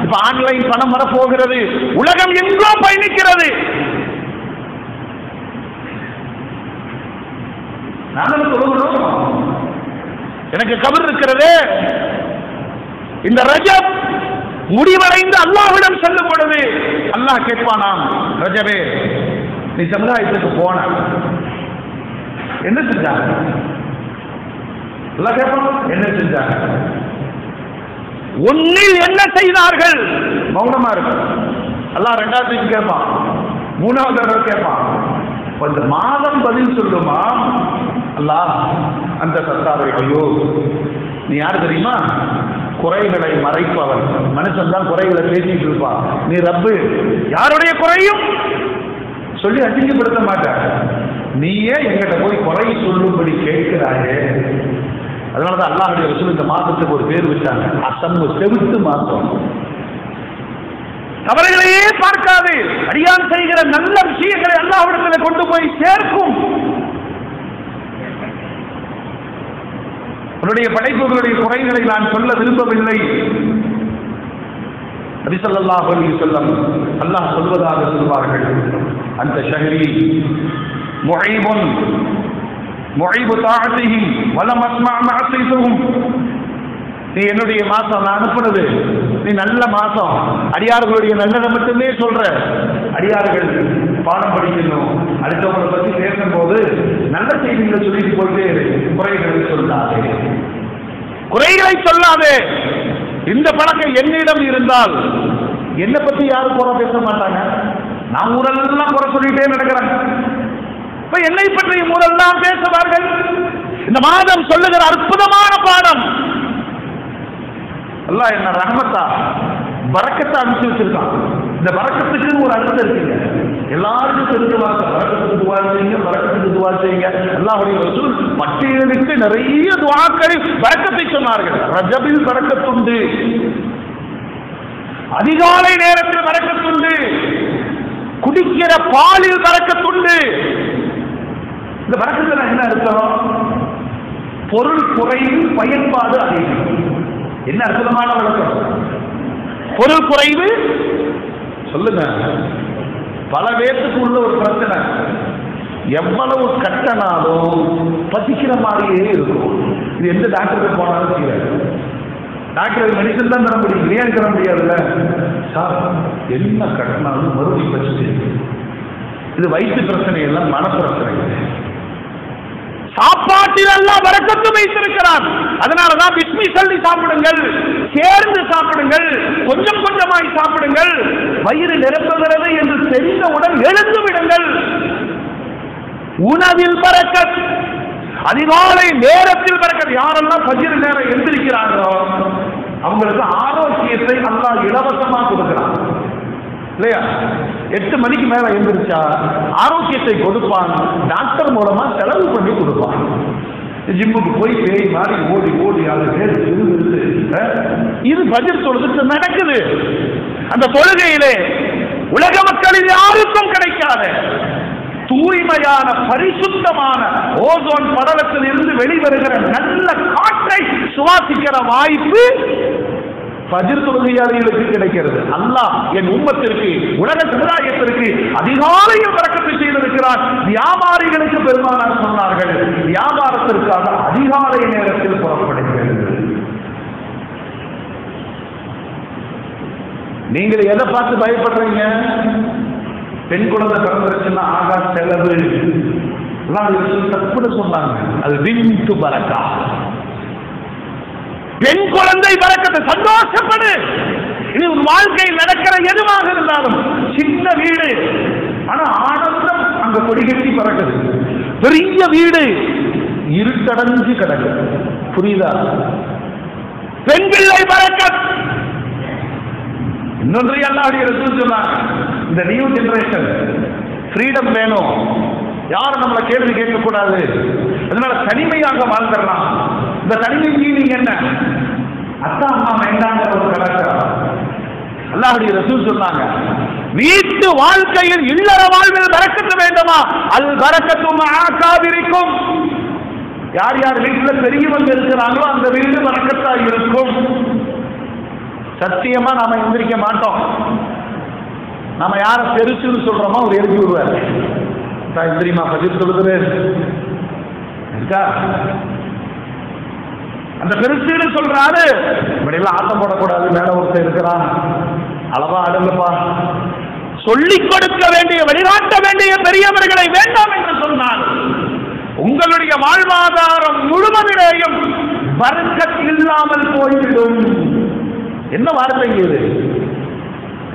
Speaker 3: இப்ப ஆன்லைன் பணம் வர போகிறது உலகம் எங்கோ பயணிக்கிறது நாங்களும் தொழுகிறோம் எனக்கு கபர் இருக்கிறது. இந்த ரஜப் முடிவடைந்து அல்லாஹ்விடம் செல்லும் பொழுது அல்லாஹ் கேட்பானாம் ரஜபே நீ சமுதாயத்துக்கு போன. என்ன செஞ்சாங்க? அல்லாஹ் கேட்பான்? என்ன செஞ்சாங்க? ஒன்னில் என்ன செய்தார்கள்? மௌனமா இருக்கும் அல்லாஹ் ரெண்டாவது கேட்பான். மூணாவது தடவை கேட்பான். கொஞ்சம் மாதம் பதில் சொல்லுமா? அல்லாஹ் அந்த சத்தாரை ஐயோ நீ யார் தெரியுமா? குறைகளை மறைப்பவன். மனுஷன் தான் குறைகளை பேசிட்டு இருப்பான். நீ ரப்பு. யாருடைய குறையும்? சொல்லி அசிங்கப்படுத்த மாட்ட நீயே எங்கிட்ட போய் குறை சொல்லும்படி கேட்கிறாயே. அதனாலதான் அல்லாஹுடைய ரசூல் இந்த மாதத்துக்கு ஒரு பேர் வச்சாங்க. அசம்பு செவித்து மாசம் தவறுகளையே பார்க்காது. அடியான் செய்கிற நல்ல விஷயங்களை அல்லாஹ் கொண்டு போய் சேர்க்கும். உன்னுடைய படைப்புகளுடைய குறைகளை நான் சொல்ல விரும்பவில்லை. அபிசல்லாஹ் சொல்லம் அல்லாஹ் சொல்வதாக சொல்வார்கள். அந்த ஷஹரி முஹீபுன் முஹீபு தாஅத்திஹி வலம் அஸ்மா நீ என்னுடைய மாசம் நான் அனுப்புனது. நீ நல்ல மாசம் அடியார்களுடைய நல்லதை மட்டுமே சொல்ற. அடியார்கள் பாடம் படிக்கணும். அடுத்தவங்களை பத்தி பேசும்போது நல்ல செய்திகளை சொல்லிட்டு போயிட்டே. குறைகளை சொல்லாதே. குறைகளை சொல்லாதே. இந்த பழக்கம் என்னிடம் இருந்தால் என்னை பத்தி யாரும் குறை பேச மாட்டாங்க. நான் ஊரெல்லாம் குறை சொல்லிட்டே நடக்கிறேன். இப்ப என்னை பற்றி ஊரெல்லாம் பேசுவார்கள்? இந்த மாதம் சொல்லுகிற அற்புதமான பாடம். அல்லாஹ் என்ன ரஹமத்தா பறக்கத்தை அனுப்பிச்சு வச்சிருக்கான். இந்த பறக்கத்துக்கு ஒரு அர்த்தம் இருக்குங்க. எல்லாருக்கும் தெரிஞ்சுவாங்க பறக்கத்துக்கு துவா செய்யுங்க பறக்கத்துக்கு துவா செய்யுங்க. அல்லாஹுடைய ரசூல் பட்டியலுக்கு நிறைய துவாக்களை பறக்கத்தை சொன்னார்கள். ரஜபில் பறக்கத்துண்டு அதிகாலை நேரத்தில் பறக்கத்துண்டு குடிக்கிற பாலில் பறக்கத்துண்டு இந்த பறக்கத்துல என்ன அர்த்தம்? பொருள் குறைவு பயன்பாடு அதிகம். என்ன அற்புதமான விளக்கம் பொருள் குறைவு? சொல்லுங்க. பல பேர்த்துக்கு உள்ள ஒரு பிரச்சனை. எவ்வளவு கட்டனாலும் பசிக்கிற மாதிரியே இருக்கும். இது எந்த டாக்டருக்கு போனாலும் செய்யாது டாக்டர் மெடிசன் தான் தர முடியும். ஏன் தர முடியாதுல்ல? சார் என்ன கட்டினாலும் மறுபடியும் பசிச்சு இது வயிற்று பிரச்சனை எல்லாம் மன பிரச்சனை சாப்பாட்டில் எல்லாம் வரக்கத்து வைத்திருக்கிறார் அதனாலதான் பிஸ்மி சொல்லி சாப்பிடுங்கள். சேர்ந்து சாப்பிடுங்கள். கொஞ்சம் கொஞ்சமாய் சாப்பிடுங்கள். வயிறு நிரப்புகிறது என்று தெரிந்தவுடன் எழுந்து விடுங்கள். உணவில் பறக்க. அதிகாலை நேரத்தில் பறக்க. யாரெல்லாம் பஜிர் நேரம் எழுந்திருக்கிறார்களோ அவங்களுக்கு ஆரோக்கியத்தை நல்லா இலவசமா கொடுக்கிறான். இல்லையா? எட்டு மணிக்கு மேல எழுந்திருச்சா ஆரோக்கியத்தை கொடுப்பான். டாக்டர் மூலமா செலவு பண்ணி கொடுப்பான். ஜிம்முக்கு போய் பேய் மாறி ஓடி ஓடி அது வேறு இருந்து இது பஜர் தொழுது நடக்குது. அந்த தொழுகையிலே உலக மக்களில் யாருக்கும் கிடைக்காத தூய்மையான பரிசுத்தமான ஓசோன் படலத்தில் இருந்து வெளிவருகிற நல்ல காற்றை சுவாசிக்கிற வாய்ப்பு பஜிர் தொழுகையாளிகளுக்கு கிடைக்கிறது. அல்லாஹ் என் உம்மத்திற்கு உலக சமுதாயத்திற்கு அதிகாலையில் பறக்கத்தை செய்திருக்கிறார். வியாபாரிகளுக்கு பெருமானார் சொன்னார்கள் வியாபாரத்திற்காக அதிகாலை நேரத்தில் புறப்படுகிறது. நீங்கள் எதை பார்த்து பயப்படுறீங்க? பெண் குழந்தை பிறந்துருச்சுன்னா ஆகா செலவு. எல்லாம் தப்புன்னு சொன்னாங்க. அது விண்டு பறக்கா பெண் குழந்தை பறக்கத்தை சந்தோஷப்படு. இது உன் வாழ்க்கையில் நடக்கிற எதுவாக இருந்தாலும் சின்ன வீடு. ஆனா ஆனந்தம் அங்க கொடிகட்டி பறக்குது. பெரிய வீடு இருட்டடைஞ்சு கிடக்குது புரியுதா? பெண் பிள்ளை பறக்க இன்னொன்று எல்லாருடைய ரசூல் சொன்னாங்க இந்த நியூ ஜெனரேஷன் ஃப்ரீடம் வேணும். யாரும் நம்மளை கேள்வி கேட்கக்கூடாது. அதனால தனிமையாக வாழ்ந்துடலாம். இந்த தனிமை மீனிங் என்ன? அத்தா அம்மா வேண்டாங்கிற ஒரு கலாச்சாரம் அல்லாஹுடைய ரசூல் சொன்னாங்க வீட்டு வாழ்க்கையில் இல்லற வாழ்வில் பறக்கத்து வேண்டுமா? அல் பறக்கத்தும் ஆக்காதிருக்கும் யார் யார் வீட்டில் பெரியவங்க இருக்கிறாங்களோ அந்த வீடு பறக்கத்தா இருக்கும். சத்தியமா நாம எந்திரிக்க மாட்டோம். நாம யார பெருசுன்னு சொல்றோமோ அவர் எழுதி விடுவார். தான் எந்திரிமா பதில் சொல்லுகிறேன். இருக்கா? அந்த பெருசுன்னு சொல்றாரு. இப்படி எல்லாம் ஆட்டம் போடக்கூடாது மேல ஒருத்தர் இருக்கிறான். அளவா அடுங்கப்பா. சொல்லிக் கொடுக்க வேண்டிய வழிகாட்ட வேண்டிய பெரியவர்களை வேண்டாம் என்று சொன்னார். உங்களுடைய வாழ்வாதாரம் முழுவதிலேயும் வர்க்கத் இல்லாமல் போய்விடும். என்ன வார்த்தை இது?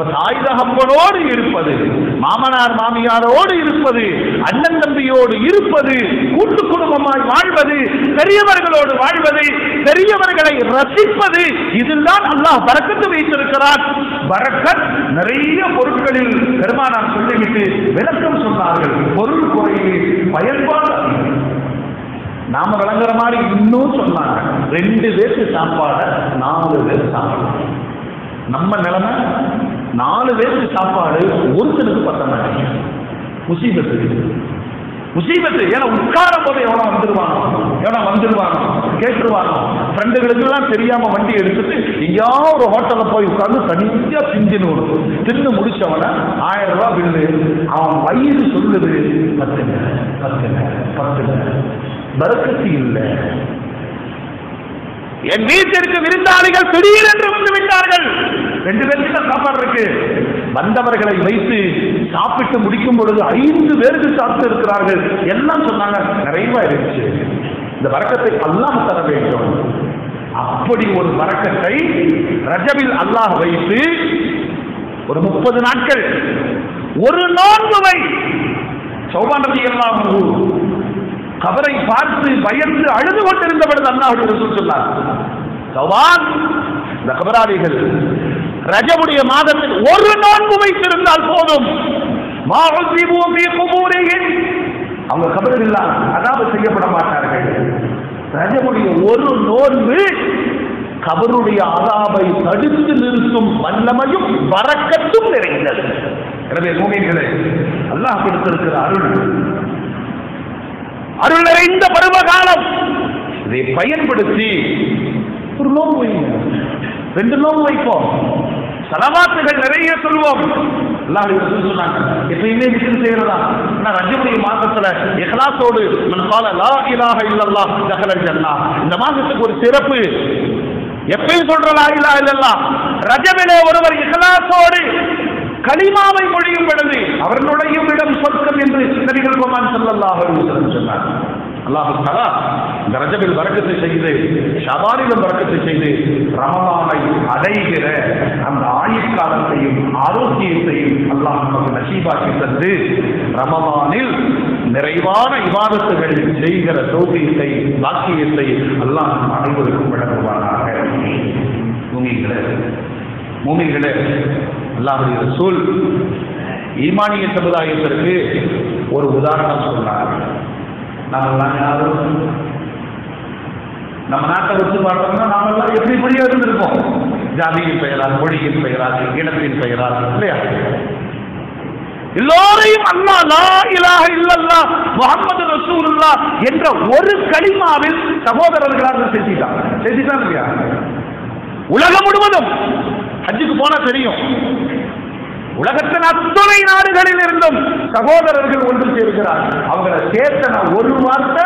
Speaker 3: இப்ப தாய் தகப்பனோடு இருப்பது. மாமனார் மாமியாரோடு இருப்பது. அண்ணன் தம்பியோடு இருப்பது. கூட்டு குடும்பமாய் வாழ்வது. பெரியவர்களோடு வாழ்வது. பெரியவர்களை ரசிப்பது. இதுதான் அல்லாஹ் பறக்கத்து வைத்திருக்கிறார் பறக்கத் நிறைய பொருட்களில் பெருமானார் சொல்லிவிட்டு விளக்கம் சொன்னார்கள். பொருள் குறைவு பயன்பாடு நாம விளங்குற மாதிரி இன்னும் சொன்னாங்க. ரெண்டு பேருக்கு சாப்பாடை நாலு பேர் சாப்பிடலாம் நம்ம நிலைமை நாலு பேருக்கு சாப்பாடு ஒருத்தனுக்கு பத்த மாட்டேங்க முசீபத்து. முசீபத்து ஏன்னா உட்காரும் போது எவனா வந்துருவானோ? எவனா வந்துருவானோ? கேட்டுருவானோ? ஃப்ரெண்டுகளுக்கு எல்லாம் தெரியாம வண்டி எடுத்துட்டு எங்கேயா ஒரு ஹோட்டல்ல போய் உட்கார்ந்து தனியா திஞ்சின்னு தின்னு முடிச்சவன ஆயிரம் ரூபாய் பில்லு அவன் வயிறு சொல்லுது பத்துங்க பத்துங்க பத்துங்க. பரக்கத்து இல்லை. என் வீட்டிற்கு விருந்தாளிகள் திடீரென்று வந்து விட்டார்கள். ரெண்டு பேருக்கு சாப்பாடு இருக்கு. வந்தவர்களை வைத்து சாப்பிட்டு முடிக்கும் பொழுது ஐந்து பேருக்கு சாப்பிட்டு இருக்கிறார்கள். எல்லாம் சொன்னாங்க நிறைவா இருந்துச்சு. இந்த வரக்கத்தை அல்லாஹ் தர வேண்டும். அப்படி ஒரு வரக்கத்தை ரஜபில் அல்லாஹ் வைத்து ஒரு முப்பது நாட்கள் ஒரு நோன்புவை சௌபான் ரதி எல்லாம் கபரை பார்த்து பயந்து அழுது கொண்டிருந்த பொழுது அல்லாஹுடைய ரசூல் சொன்னார். சௌபான் இந்த கபராளிகள் ரஜமுடைய மாதத்தில் ஒரு நோன்பு வைத்திருந்தால் போதும். மா உஸிபு ஃபீ அவங்க கபரில் அதாவது செய்யப்பட மாட்டார்கள். ரஜமுடைய ஒரு நோன்பு கபருடைய அதாபை தடுத்து நிறுத்தும் வல்லமையும் வரக்கத்தும் நிறைந்தது. எனவே மூமிகளே அல்லாஹ் கொடுத்திருக்கிற அருள் அருள் நிறைந்த பருவகாலம். இதை பயன்படுத்தி ஒரு நோம்பு வைங்க ரெண்டு நோம்பு வைப்போம். சலவாத்துகள் நிறைய சொல்லுவோம் அல்லாஹ் ரசூல் சொன்னாங்க எப்பயுமே விசில் செய்யறதா? ஆனா ரஜபுடைய மாசத்துல இஹ்லாஸோடு மனசால லா இலாஹ இல்லல்லாஹ் தஹலல் ஜன்னah இந்த மாசத்துக்கு ஒரு சிறப்பு. எப்பயும் சொல்ற லா இலாஹ இல்லல்லாஹ். ரஜபிலே ஒருவர் இஹ்லாஸோடு கலிமாவை மொழியும் பொழுது அவர் நுழையும் இடம் சொர்க்கம் என்று நபிகள் பெருமான் ஸல்லல்லாஹு சொன்னார். அல்லாஹ் தலா இந்த ரஜபில் வரக்கத்தை செய்து ஷபாரிலும் வரக்கத்தை செய்து ரமலானை அடைகிற அந்த ஆயுட்காலத்தையும் ஆரோக்கியத்தையும் அல்லாஹ் நமக்கு நசீபாக்கி தந்து ரமலானில் நிறைவான விவாதத்துகள் செய்கிற சோதியத்தை பாக்கியத்தை அல்லாஹ் அனைவருக்கும் வழங்குவானாக. மூமிகளே மூமிகளே அல்லாஹுடைய ரசூல் ஈமானிய சமுதாயத்திற்கு ஒரு உதாரணம் சொன்னார். நாங்கள்லாம் யாரும் நம்ம நாட்டை வச்சு பார்த்தோம்னா நாமெல்லாம் எப்படி இப்படியே இருந்திருக்கோம் ஜாதியின் பெயரால் மொழியின் பெயரால் இனத்தின் பெயரால் இல்லையா? எல்லோரையும் அல்லா லா இலாக இல்லல்லா முகமது ரசூலுல்லாஹ் என்ற ஒரு களிமாவில் சகோதரர்களாக சேர்த்திட்டாங்க சேர்த்திட்டாங்க இல்லையா? உலகம் முழுவதும். ஹஜ்ஜுக்கு போனா தெரியும். உலகத்தின் அத்துணை நாடுகளில் இருந்தும் சகோதரர்கள் ஒன்று சேர்க்கிறார். அவங்கள சேர்த்தன ஒரு வார்த்தை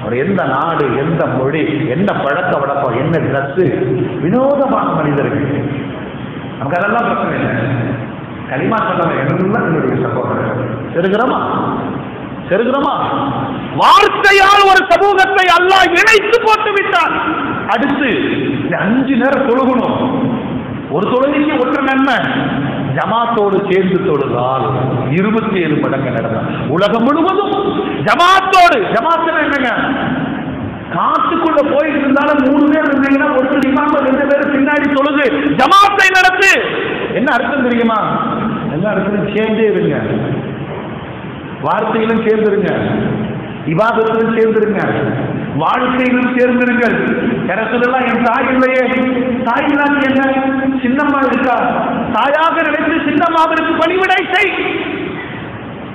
Speaker 3: அவர் எந்த நாடு எந்த மொழி என்ன பழக்க வழக்கம் என்ன ட்ரெஸ் வினோதமான மனிதர்கள். நமக்கு அதெல்லாம் பிரச்சனை இல்லை. களிமா சொன்னவன் எல்லாம் என்னுடைய சகோதரர். இருக்கிறோமா? செருகிறோமா? வார்த்தையால் ஒரு சமூகத்தை அல்லாஹ் இணைத்து போட்டு விட்டான் அடுத்து அஞ்சு நேரம் தொழுகணும். ஒரு தொழுகைக்கு ஒன்று நன்மை ஜமாத்தோடு சேர்ந்து தொழுதால் இருபத்தி ஏழு மடங்கு நடக்கும் உலகம் முழுவதும் ஜமாத்தோடு ஜமாத்துல என்னங்க? காத்துக்குள்ள போயிட்டு இருந்தாலும் மூணு பேர் இருந்தீங்கன்னா ஒரு இமாம ரெண்டு பேர் பின்னாடி தொழுது ஜமாத்தை நடத்து. என்ன அர்த்தம் தெரியுமா? என்ன இடத்துலையும் சேர்ந்தே இருங்க. வார்த்தையிலும் சேர்ந்துருங்க. விவாதத்திலும் சேர்ந்துருங்க. வாழ்க்கையிலும் சேர்ந்திருங்கள். எனக்குதெல்லாம் என் தாய் இல்லையே. தாய் இல்லாம என்ன? சின்னம்மா இருக்கா? தாயாக நினைத்து சின்னம்மாவிற்கு பணிவிடை செய்.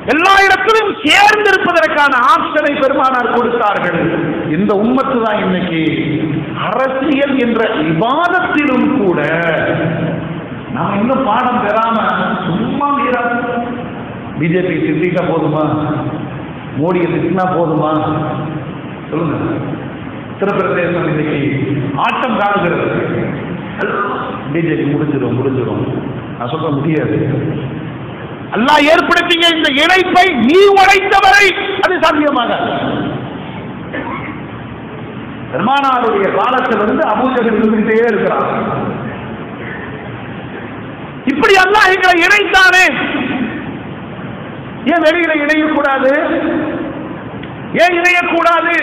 Speaker 3: எல்லா இடத்திலும் சேர்ந்திருப்பதற்கான ஆப்ஷனை பெருமானார் கொடுத்தார்கள். இந்த உம்மத்து தான் இன்னைக்கு அரசியல் என்ற விவாதத்திலும் கூட நாம் இன்னும் பாடம் பெறாம சும்மா மீறாது பிஜேபி திட்டிட்டா போதுமா? மோடியை திட்டினா போதுமா? சொல்லுங்க. உத்தரப்பிரதேசம் இன்னைக்கு ஆட்டம் காணுகிறது. பிஜேபி முடிஞ்சிடும் முடிஞ்சிடும் நான் சொல்ல முடியாது. அல்லாஹ் ஏற்படுத்திய இந்த இணைப்பை நீ உடைத்தவரை அது சாத்தியமாகாது. பெருமானாருடைய காலத்திலிருந்து அபூஜகர் இருந்துகிட்டே இருக்கிறார். இப்படி அல்லாஹ் எங்களை இணைத்தானே? ஏன் வெளியில இணையக்கூடாது? ஏன் இணையக்கூடாது?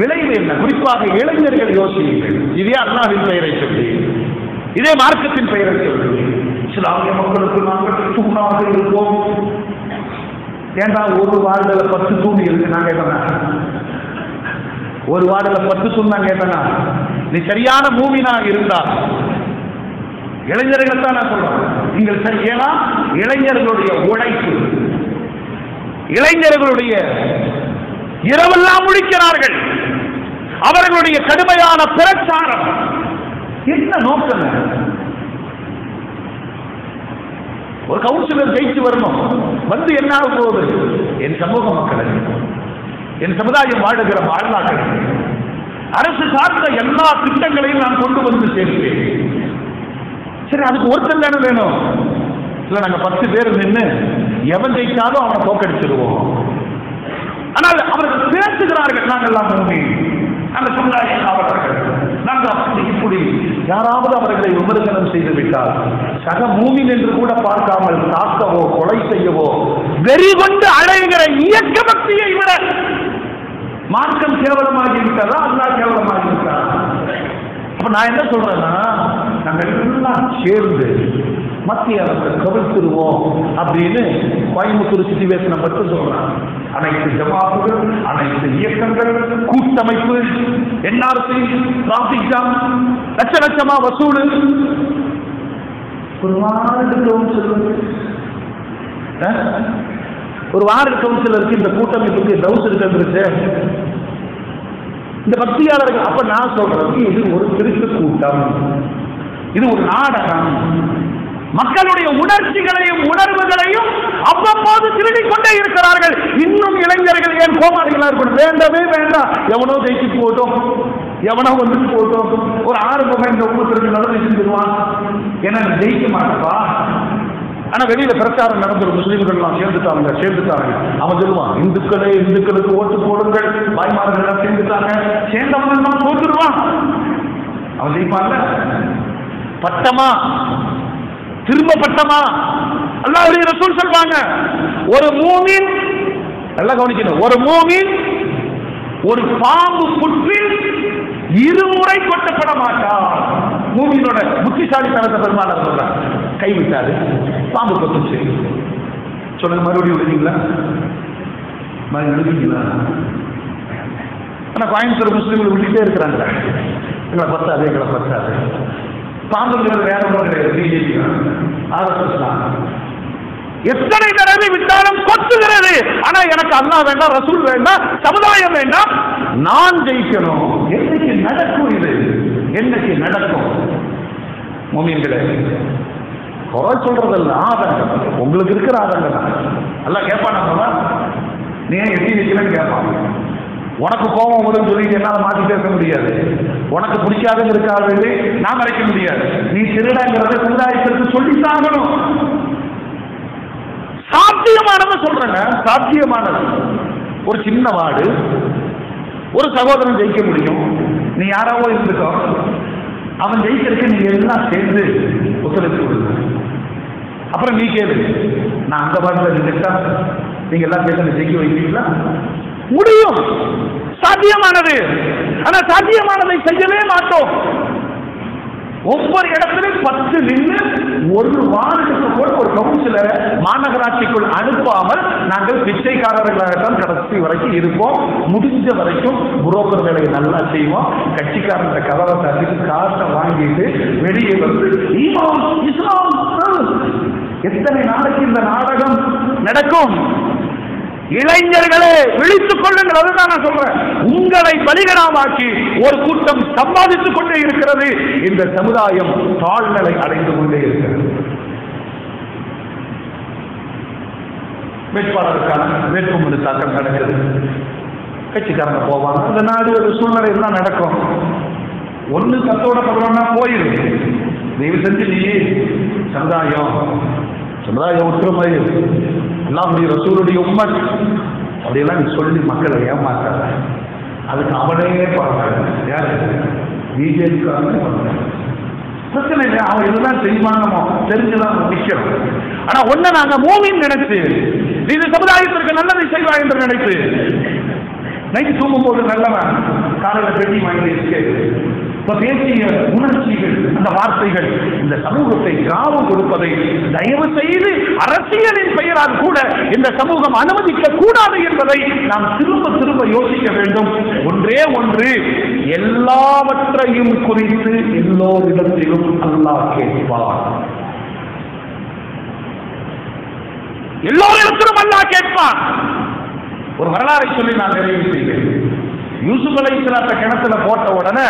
Speaker 3: விளைவு என்ன? குறிப்பாக இளைஞர்கள் யோசியுங்கள். இதே அல்லாவின் பெயரை சொல்லி இதே மார்க்கத்தின் பெயரை சொல்லி இஸ்லாமிய மக்களுக்கு நாங்கள் தூணாக இருப்போம். ஏண்டா ஒரு வார்டுல பத்து தூண் இருக்கு நான் கேட்டேனா? ஒரு வார்டுல பத்து தூண் நான் கேட்டேனா? நீ சரியான மூவினா இருந்தா இளைஞர்கள் தான் நான் சொல்றேன். நீங்கள் செய்யலாம் இளைஞர்களுடைய உழைப்பு. இளைஞர்களுடைய இரவெல்லாம் முடிக்கிறார்கள். அவர்களுடைய கடுமையான பிரச்சாரம். என்ன நோக்கம்? ஒரு கவுன்சிலர் ஜெயிச்சு வரணும். வந்து என்ன ஆக போகுது? என் சமூக மக்களுக்கு என் சமுதாயம் வாழுகிற வாழ்நாட்கள். அரசு சார்ந்த எல்லா திட்டங்களையும் நான் கொண்டு வந்து சேர்ப்பேன். சரி அதுக்கு ஒருத்தர் தானே வேணும்? இல்லை நாங்கள் பத்து பேர் நின்று எவன் ஜெயித்தாலும் அவனை தோக்கடிச்சிருவோம் ஆனால் அவர்கள் பேசுகிறார்கள் நாங்கள் எல்லாம் மூமி நாங்கள் சமுதாய காவலர்கள் நாங்கள் அப்படி யாராவது அவர்களை விமர்சனம் செய்து விட்டால் சக மூமின் என்று கூட பார்க்காமல் தாக்கவோ கொலை செய்யவோ வெறி கொண்டு அழைகிற இயக்க பக்தியை விட மார்க்கம் கேவலமாகி விட்டதா அல்லா கேவலமாகி விட்டதா அப்ப நான் என்ன சொல்றேன்னா நாங்கள் எல்லாம் சேர்ந்து மத்திய அரசை கவிழ்த்துருவோம் அப்படின்னு கோயம்புத்தூர் சிச்சுவேஷனை மட்டும் சொல்றாங்க. அனைத்து ஜமாத்துகள் அனைத்து இயக்கங்கள் கூட்டமைப்பு என்ஆர்சி டிராபிக் ஜாம் லட்ச லட்சமா வசூல். ஒரு வார்டு கவுன்சில் ஒரு வார்டு கவுன்சிலருக்கு இந்த கூட்டமைப்புக்கு டவுஸ் இருக்கிறது இந்த பக்தியாளர்கள் அப்ப நான் சொல்றது இது ஒரு திருட்டு கூட்டம். இது ஒரு நாடகம். மக்களுடைய உணர்ச்சிகளையும் உணர்வுகளையும் அவ்வப்போது திருடிக் கொண்டே இருக்கிறார்கள். இன்னும் இளைஞர்கள் ஏன் கோமாளிகளா இருக்கணும்? வேண்டவே வேண்டாம். எவனோ ஜெயிச்சு போட்டோம் எவனோ வந்துட்டு போட்டோம் ஒரு ஆறு முகம் இந்த ஊருக்கு நடந்து செஞ்சிருவான் ஏன்னா ஜெயிக்க மாட்டப்பா. ஆனா வெளியில பிரச்சாரம் நடந்துரும். முஸ்லீம்கள் எல்லாம் சேர்ந்துட்டாங்க சேர்ந்துட்டாங்க. அவன் சொல்லுவான் இந்துக்களே இந்துக்களுக்கு ஓட்டு போடுங்கள். வாய்மார்கள் எல்லாம் சேர்ந்துட்டாங்க. சேர்ந்தவன் தான் போட்டுருவான் அவன் ஜெயிப்பான்ல? பட்டமா? திரும்ப பட்டமா? அல்லாஹ்வுடைய ரசூல் சொல்வாங்க ஒரு மூமின் நல்லா கவனிக்கணும் ஒரு மூமின் ஒரு பாம்பு புற்றில் இருமுறை கொட்டப்பட மாட்டார் மூமியினோட புத்திசாலித்தனத்தை பெருமானார் சொல்றார்? கைவிட்டாரு பாம்பு கொத்துச்சு சொல்லுங்க மறுபடியும் எழுதிங்களா? மறுபடியும் எழுதிங்களா? ஆனா கோயம்புத்தூர் முஸ்லீம்கள் விட்டுட்டே இருக்கிறாங்க. எங்களை பத்தாது எங்களை பத்தாது. பாம்புங்கிறது வேற ஒன்றும் கிடையாது. பிஜேபி ஆர்எஸ்எஸ் தான். எத்தனை தடவை விட்டாலும் கொத்துகிறது ஆனா எனக்கு அல்லா வேண்டாம் ரசூல் வேண்டாம் சமுதாயம் வேண்டாம். நான் ஜெயிக்கணும். என்னைக்கு நடக்கும் இது? என்னைக்கு நடக்கும்? மோமியங்களே குறை சொல்றதல்ல ஆதங்கம் உங்களுக்கு இருக்கிற ஆதங்கம் தான். எல்லாம் கேட்பான் நம்ம நீ எப்படி வைக்கலன்னு கேட்பான். உனக்கு கோபம் வரும்னு சொல்லிட்டு என்னால் மாற்றி பேச முடியாது. உனக்கு பிடிக்காதுங்கிறதுக்காக வேண்டி நான் மறைக்க முடியாது. நீ திருடங்கிறத சமுதாயத்திற்கு சொல்லி சாகணும் சாத்தியமானது சொல்றேங்க சாத்தியமானது. ஒரு சின்ன வார்டு ஒரு சகோதரன் ஜெயிக்க முடியும். நீ யாராவோ இருந்துக்கோ அவன் ஜெயிக்கிறதுக்கு நீங்க எல்லாம் சேர்ந்து ஒத்துழைப்பு கொடுங்க அப்புறம் நீ கேளு. நான் அந்த வார்டில் நின்றுட்டா நீங்க எல்லாம் சேர்ந்து ஜெயிக்க வைப்பீங்களா? முடியும். சாத்தியமானது. ஆனா சாத்தியமானதை செய்யவே மாட்டோம். ஒவ்வொரு இடத்திலும் பத்து நின்று ஒரு வாரத்துக்கு போல் ஒரு கவுன்சிலரை மாநகராட்சிக்குள் அனுப்பாமல் நாங்கள் பிச்சைக்காரர்களாகத்தான் கடைசி வரைக்கும் இருப்போம். முடிஞ்ச வரைக்கும் புரோக்கர் வேலையை நல்லா செய்வோம். கட்சிக்காரன் கதவை தட்டிட்டு காசை வாங்கிட்டு வெளியே வந்து ஈமான் இஸ்லாம் எத்தனை நாளைக்கு இந்த நாடகம் நடக்கும்? இளைஞர்களே விழித்துக் கொள்ளுங்கள். அதுதான் நான் சொல்றேன். உங்களை பலிகடாமாக்கி ஒரு கூட்டம் சம்பாதித்துக் கொண்டே இருக்கிறது. இந்த சமுதாயம் தாழ்நிலை அடைந்து கொண்டே இருக்கிறது. வேட்பாளருக்கான வேட்புமனு தாக்கம் நடக்கிறது. கட்சிக்காரங்க போவாங்க. இந்த நாடு ஒரு சூழ்நிலை தான் நடக்கும். ஒன்று சத்தோட படுறோம்னா போயிரு தயவு செஞ்சு நீ சமுதாயம் சமுதாய ஒற்றுமை அல்லாஹுடைய ரசூலுடைய உம்மன் அப்படியெல்லாம் நீ சொல்லி மக்களை ஏமாத்தாத. அதுக்கு அவனே பரவாயில்ல யாரு? பிஜேபிக்காரனே பிரச்சனை இல்லை அவன் இதுதான் செய்வான் நம்ம தெரிஞ்சுதான் நிற்கிறோம் ஆனா ஒண்ணு நாங்க மூவின்னு நினைச்சு இது சமுதாயத்திற்கு நல்லதை செய்வா என்று நினைத்து நைட்டு தூங்கும் போது நல்லவன் காலையில் பெட்டி வாங்கி இருக்கு இப்ப பேசிய உணர்ச்சிகள் அந்த வார்த்தைகள் இந்த சமூகத்தை கிராமம் கொடுப்பதை தயவு செய்து அரசியலின் பெயரால் கூட இந்த சமூகம் அனுமதிக்க கூடாது என்பதை நாம் திரும்ப திரும்ப யோசிக்க வேண்டும். ஒன்றே ஒன்று எல்லாவற்றையும் குறித்து எல்லோரிடத்திலும் அல்லாஹ் கேட்பார் எல்லோரிடத்திலும் அல்லாஹ் கேட்பான். ஒரு வரலாறை சொல்லி நான் நிறைவு செய்கிறேன். யூசுப் அலை கிணத்துல போட்ட உடனே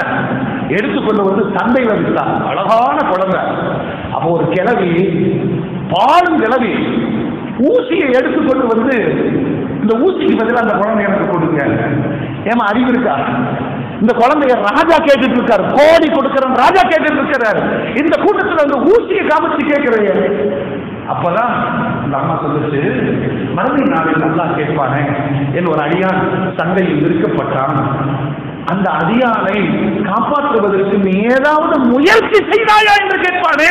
Speaker 3: எடுத்துக்கொள்ள வந்து சந்தையில விட்டான் அழகான குழந்தை. அப்போ ஒரு கிளவி பாலும் கிளவி ஊசியை எடுத்துக்கொண்டு வந்து இந்த ஊசிக்கு பதிலாக அந்த குழந்தை எனக்கு கொடுங்க. ஏமா அறிவு இருக்கா? இந்த குழந்தைய ராஜா கேட்டுட்டு இருக்காரு கோடி கொடுக்கிறேன் ராஜா கேட்டுட்டு இருக்கிறாரு இந்த கூட்டத்தில் அந்த ஊசியை காமிச்சு கேட்கிறீங்க அப்பதான் இந்த அம்மா சொல்லுச்சு மறுபடியும் நாளில் நல்லா கேட்பானே. என் ஒரு அடியான் சந்தையில் விற்கப்பட்டான் அந்த அதிகாரை காப்பாற்றுவதற்கு நீ ஏதாவது முயற்சி செய்தாயா என்று கேட்பானே?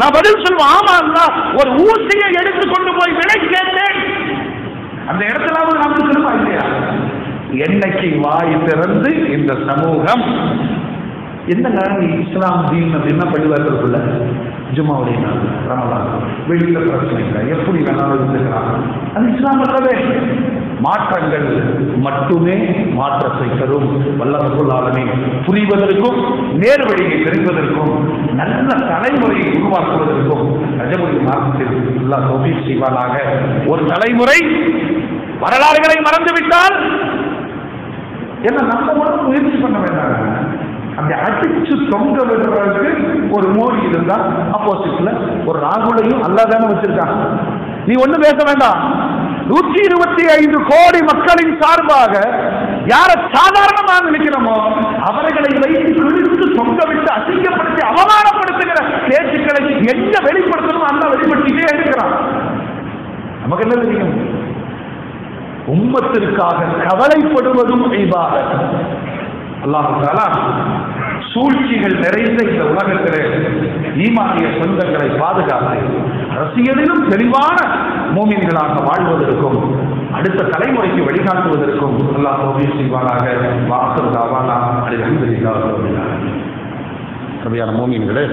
Speaker 3: நான் பதில் சொல்லுவேன் ஆமா ஒரு ஊசியை எடுத்து கொண்டு போய் விலை கேட்டேன். அந்த இடத்துல நமக்கு திரும்ப இல்லையா? என்னைக்கு வாய் திறந்து இந்த சமூகம் என்னங்க இஸ்லாம் தீன் அப்படின்னா பள்ளிவாசலுக்குள்ள? ஜுமாவுடைய நாள் ரமலான் வெளியில பிரச்சனை இல்லை. எப்படி வேணாலும் இருந்துக்கிறாங்க அது இஸ்லாம் அல்லவே மாற்றங்கள் மட்டுமே மாற்றத்தை தரும் வல்லவர்களாலுமே புரிவதற்கும் நேர்வழியை தெரிவதற்கும் நல்ல தலைமுறையை உருவாக்குவதற்கும் ரஜமொழி மாதத்தில் எல்லா தொகை செய்வானாக. ஒரு தலைமுறை வரலாறுகளை மறந்துவிட்டால் என்ன நம்ம மட்டும் முயற்சி பண்ண வேண்டாம். அந்த அடிச்சு தொங்க விடுறதுக்கு ஒரு மோடி இருந்தா அப்போசிட்ல ஒரு ராகுலையும் அல்லாதானே வச்சிருக்காங்க நீ ஒன்றும் பேச வேண்டாம். நூற்றி இருபத்தி ஐந்து கோடி மக்களின் சார்பாக யார சாதாரணமாக நினைக்கிறோமோ அவர்களை வைத்து கிழித்து சொந்த விட்டு அசிங்கப்படுத்தி அவமானப்படுத்துகிற பேச்சுக்களை எங்க வெளிப்படுத்தணும் அந்த வெளிப்படுத்திட்டே இருக்கிறான். நமக்கு என்ன தெரியும்? உம்மத்திற்காக கவலைப்படுவதும் இபாதத். அல்லாஹ் சூழ்ச்சிகள் நிறைந்த இந்த உலகத்திலே ஈமானிய சொந்தங்களை பாதுகாத்து அரசியலிலும் தெளிவான மூமின்களாக வாழ்வதற்கும் அடுத்த தலைமுறைக்கு வழிகாட்டுவதற்கும் அல்லாஹ் தோல்வி செய்வானாக. வாசல் தாவானா. அல்ஹம்துலில்லாஹ் ரபில் ஆலமீன். ரபியான மூமின்களே